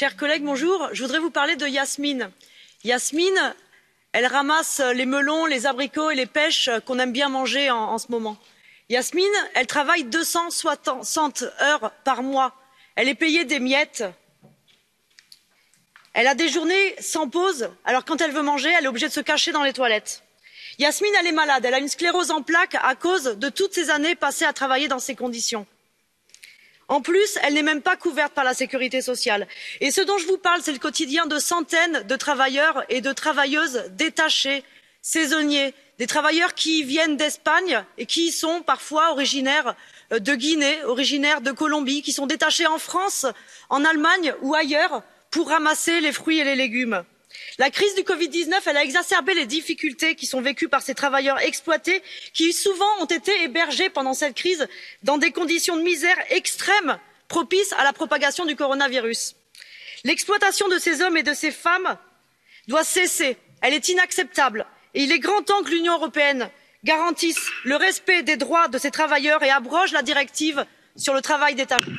chers collègues je voudrais vous parler de yasmine. yasmine elle ramasse les melons les abricots et les pêches qu'on aime bien manger en ce moment. yasmine elle travaille deux cent soixante heures par mois elle est payée des miettes elle a des journées sans pause alors quand elle veut manger elle est obligée de se cacher dans les toilettes. yasmine elle est malade elle a une sclérose en plaques à cause de toutes ces années passées à travailler dans ces conditions en plus elle n'est même pas couverte par la sécurité sociale et ce dont je vous parle c'est le quotidien de centaines de travailleurs et de travailleuses détachés saisonniers des travailleurs qui viennent d'espagne et qui sont parfois originaires euh, de guinée originaires de colombie qui sont détachés en france en allemagne ou ailleurs pour ramasser les fruits et les légumes. La crise du covid dix neuf a exacerbé les difficultés qui sont vécues par ces travailleurs exploités qui souvent ont été hébergés pendant cette crise dans des conditions de misère extrême propices à la propagation du coronavirus. l'exploitation de ces hommes et de ces femmes doit cesser elle est inacceptable et il est grand temps que l'union européenne garantisse le respect des droits de ces travailleurs et abroge la directive sur le travail détaché.